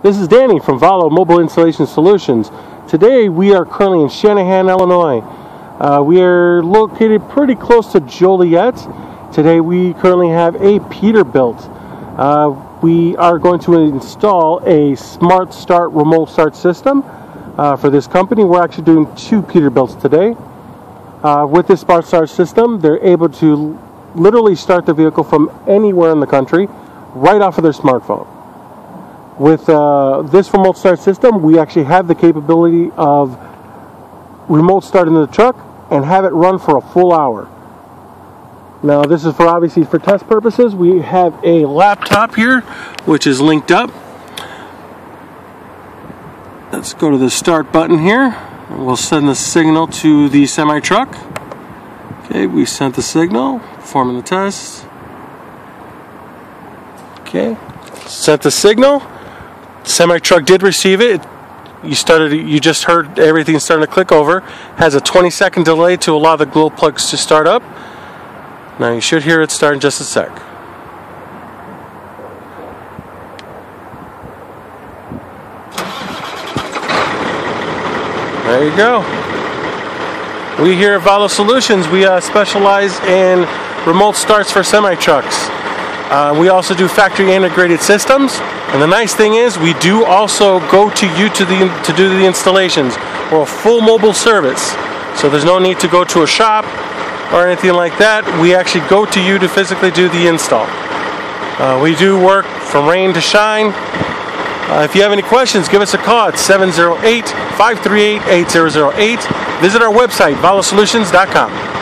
This is Danny from Valo Mobile Installation Solutions. Today we are currently in Channahon, Illinois. Uh, we are located pretty close to Joliet. Today we currently have a Peterbilt. Uh, we are going to install a Smart Start remote start system uh, for this company. We're actually doing two Peterbilts today. Uh, with this Smart Start system, they're able to literally start the vehicle from anywhere in the country right off of their smartphone. With uh, this remote start system, we actually have the capability of remote starting the truck and have it run for a full hour. Now, this is for obviously for test purposes. We have a laptop here, which is linked up. Let's go to the start button here. We'll send the signal to the semi truck. Okay, we sent the signal, performing the test. Okay, sent the signal semi truck did receive it. You started. You just heard everything starting to click over. Has a 20 second delay to allow the glow plugs to start up. Now you should hear it start in just a sec. There you go. We here at Valo Solutions, we uh, specialize in remote starts for semi trucks. Uh, we also do factory integrated systems. And the nice thing is, we do also go to you to the to do the installations. We're a full mobile service, so there's no need to go to a shop or anything like that. We actually go to you to physically do the install. Uh, we do work from rain to shine. Uh, if you have any questions, give us a call at 708 538 8008. Visit our website, valosolutions.com.